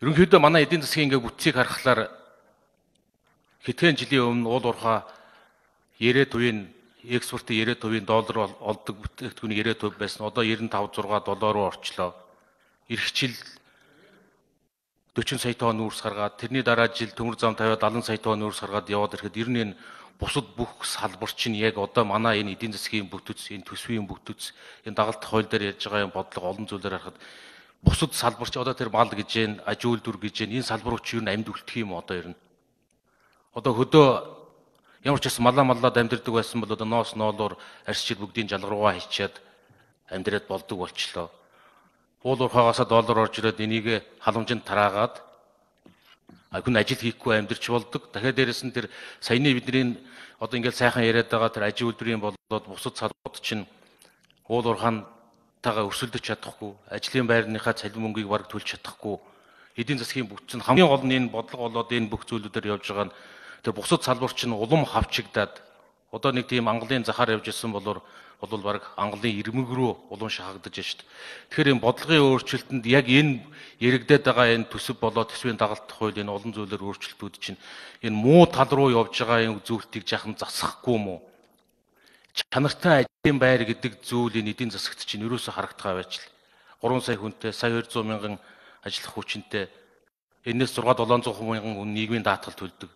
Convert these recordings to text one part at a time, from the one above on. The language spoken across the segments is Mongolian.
Ерөнхийдөө манай эдийн засгийн ингээ бүтцийг харахаар хэдхэн жилийн өмнө уул уурхай 90% экспортын 90% доллар олдог бүтээгдэхүүний 90% байсан. Одоо 95 6 доллар руу орчлоо. Ирэх жил 40 сая тонн нүүрс гаргаад тэрний дараа жил төмөр зам тавиад 70 сая тонн нүүрс гаргаад яваад ирэхэд ер нь энэ бусад бүх салбар чинь яг одоо манай энэ эдийн засгийн бүтц, энэ төсвийн бүтц, энэ дагалт хууль дээр ярьж байгаа юм бодлого олон зүйлээр харахад бусад салбарч одоо тэр мал гэж जैन аж үйлдвэр гэж जैन энэ салбарууд ч юу н амьд үлдэх юм одоо ер нь. Одоо хөдөө ямар ч бас малаа маллаад амьдэрдэг байсан бол одоо ноос ноолоор арсчил бүгдийн жалга руугаа хийчихэд амьдраад болдог болчлоо. Уул уурхаагаас доллар орж ирээд энийг халамжинд тараагаад а хүн ажил хийхгүй амьдрч болдог. Дахиад дээрэс нь тэр саяны бидний одоо ингээд сайхан яриад байгаа тэр аж үйлдвэрийн болоод бусад салбарууд чинь уул уурхаан таагаа өрсөлдөж чадахгүй, ажлын байрныхаа цалин мөнгийг бараг төлж чадахгүй, эдийн засгийн бүтц нь хамгийн гол нь энэ бодлого болоод энэ бүх зүйлүүдээр явж байгаа нь тэр бусад салбар чинь улам хавчигдаад одоо нэг тийм ангалын захаар явж исэн болоор бол баг ангалын ирмэг рүү улам шахагдаж дээ. Тэгэхээр энэ бодлогын өөрчлөлтөнд яг энэ яригдээд байгаа энэ төсөв болоо төсвийн дагалт хууль энэ олон зүйлээр өөрчлөлтүүд чинь энэ муу тал руу явж байгаа энэ зүйлтийг жахан засахгүй мó чанартай ажлын байр гэдэг зүйл энэ эдийн засагт чинь ерөөсө харагдгаа байж л 3 сая хүнтэй сая 200 мянган ажиллах хүчинтэй энэс 6 700 мянган хүн нийгмийн даатгал төлдөг.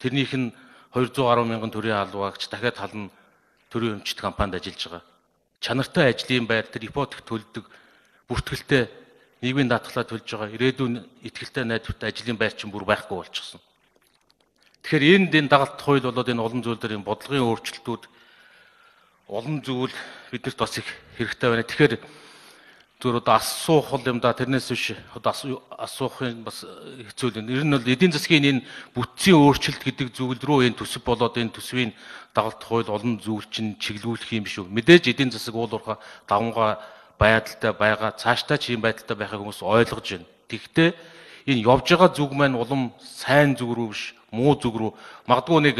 Тэрнийх нь 210 мянган төрийн албаагч дахиад хална төрийн өмчт компанид ажиллаж байгаа. Чанартай ажлын байр тэр ипотек төлдөг бүртгэлтэй нийгмийн даатгалаа төлж байгаа. Ирээдүйн ихтгэлтэй найдвартай ажлын байр чинь бүр байхгүй болчихсон. Тэгэхээр энд энэ дагалт хууль болоод энэ олон зүйл дээр энэ бодлогын өөрчлөлтүүд олон зүйл биднэрт бас их хэрэгтэй байна. Тэгэхээр зөв одоо асуух юм да тэрнээс биш одоо асуухын бас хэцүү л. Ер нь бол эдийн засгийн энэ бүтцийн өөрчлөлт гэдэг зүйл рүү энэ төсөв болоод энэ төсвийн дагалт хууль олон зүйл чинь чиглүүлэх юм биш үү. Мэдээж эдийн засаг уулуурхаа давнгаа байдалтай байгаа цаашдаа ч ийм байдалтай байхыг хүмүүс ойлгож байна. Тэгвэл энэ явж байгаа зүг маань улам сайн зүг рүү биш муу зүг рүү магадгүй нэг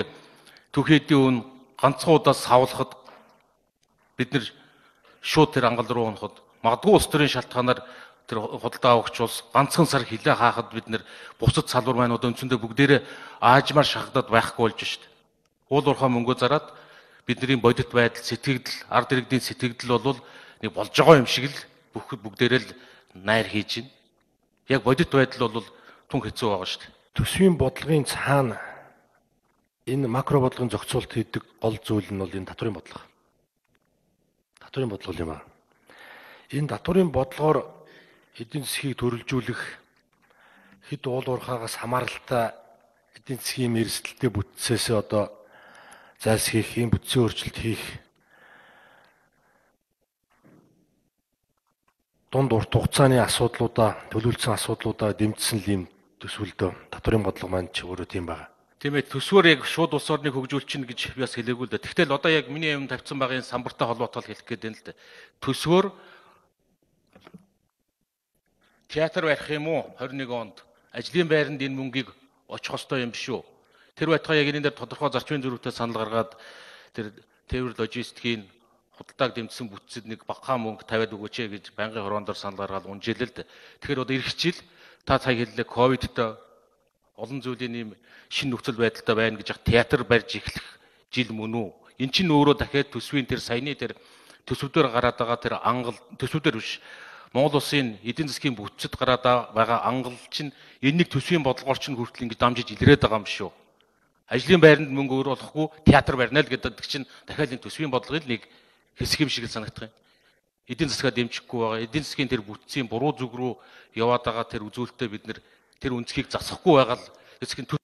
төхөдийн үн ганцхан удаа савлахад бид нэр шууд тэр ангал руу унахад магадгүй улс төрийн шалтгаанаар тэр худалдаа авахч улс ганцхан сар хилээ хаахад бид нэр бусад салбар одоо үндсэндээ бүгдээрээ аажмаар шахагдаад байхгүй болж шít. Уул уурхай мөнгөө зараад бидний бодит байдал, сэтгэгдэл, ард иргэдийн сэтгэгдэл бол нэг болж байгаа юм шиг л бүх бүгдээрээ л найр хийж байна. Яг бодит байдал бол тун хэцүү байгаа дээ. Төсвийн бодлогын цаана энэ макро бодлогын зохицуулт хийдэг гол зүйл нь бол энэ татврын бодлого татврын бодлого юм аа. Энэ татврын бодлогоор эдийн засгийг төрөлжүүлэх хэд уул уурхаагаас хамааралтай эдийн засгийн эрсдэлтэй бүтцээс одоо зайлсхийх, ийм бүтцийн өөрчлөлт хийх дунд урт хугацааны асуудлуудаа төлөвлөсөн асуудлуудаа дэмжсэн л юм төсвөлдөө татврын бодлого маань ч өөрөө тийм байна. Тийм ээ төсвөр яг шууд улс орныг хөгжүүлчихнэ гэж би бас хэлээгүй л да. Тэгтэл одоо яг миний юм тавьсан багын самбартай холбоотол хэлэх гээд байна л да. Төсвөр театр барих юм уу 21 онд ажлын байранд энэ мөнгийг очих хөстой юм биш үү? Тэр байтугай яг энэ дээр тодорхой зарчмын зөрүүтэй санал гаргаад тэр тээвэр логистикийн худалдааг дэмжсэн бүтцэд нэг багахан мөнгө тавиад өгөөч гэж байнгын хороондор санал гаргаад унжээлээ л да. Тэгэхээр одоо ирэх жил та сая хэллээ ковидтой олон зүйлийн ийм шин нөхцөл байдалтай байна гэж яг театр барьж эхлэх жил мөн үү? Эн чинь өөрөө дахиад төсвийн тэр саяны тэр төсөвдөр гараад байгаа тэр ангал төсөвдөр биш Монгол улсын эдийн засгийн бүтцэд гараад байгаа ангал чинь энэ нэг төсвийн бодлогоор чинь хүртэл ингэ дамжиж илрээд байгаа юм шүү. Ажлын байранд мөнгө өөр болохгүй театр барина л гэдэг чинь дахиад энэ төсвийн бодлогын нэг хэсэг юм шиг л санагдах юм. Эдийн засгаа дэмжихгүй байгаа. Эдийн засгийн тэр бүтцийн буруу зүг рүү яваад байгаа тэр үзүүлэлтээ бид нэр тэр үнцгийг засахгүй байгаа л эцэг нь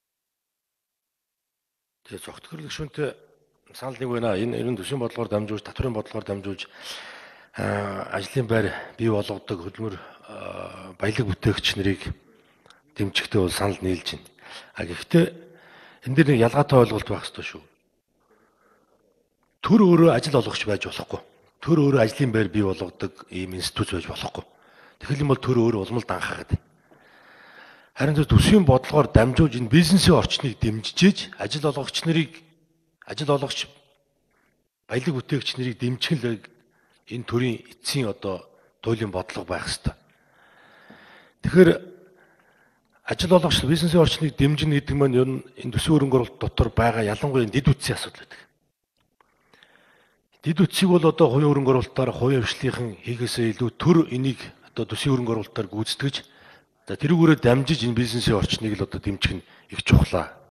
Тэгээ зохицгорлог шүнтэй санал нэг байна. Энэ ерөн төсвийн бодлогоор дамжуулж, татврын бодлогоор дамжуулж ажлын байр бий болгодог хөдөлмөр баялаг бүтээгч нарыг дэмжихтэй бол санал нийлж байна. А гэхдээ энэ дээр нэг ялгаатай ойлголт байх ёстой шүү. Төр өөрөө ажил олгогч байж болохгүй. Төр өөрөө ажлын байр бий болгодог ийм институт байж болохгүй. Тэгэхээр юм бол төр өөрөө улмал данхаад байна. Харин зөв төсвийн бодлогоор дамжуулж энэ бизнесийн орчныг дэмжиж, ажил олгогч нарыг ажил олгогч баялаг бүтээгч нарыг дэмжих л энэ төрлийн эцсийн одоо туйлын бодлого байх хэвээр. Тэгэхээр ажил олгогч бизнесийн орчныг дэмжинэ гэдэг маань ер нь энэ төсвийн хөрөнгө оруулалт дотор байгаа ялангуяа дэд үтсийн асуудал гэдэг. Дэд үтсийг бол одоо хувийн хөрөнгө оруулалтаар хувийн хвшлийнхэн хийгээсээ илүү төр энийг одоо төсвийн хөрөнгө оруулалтаар гүйцэтгэж За тэрүүгээрээ дамжиж энэ бизнесийн орчныг л одоо дэмжих нь их чухлаа.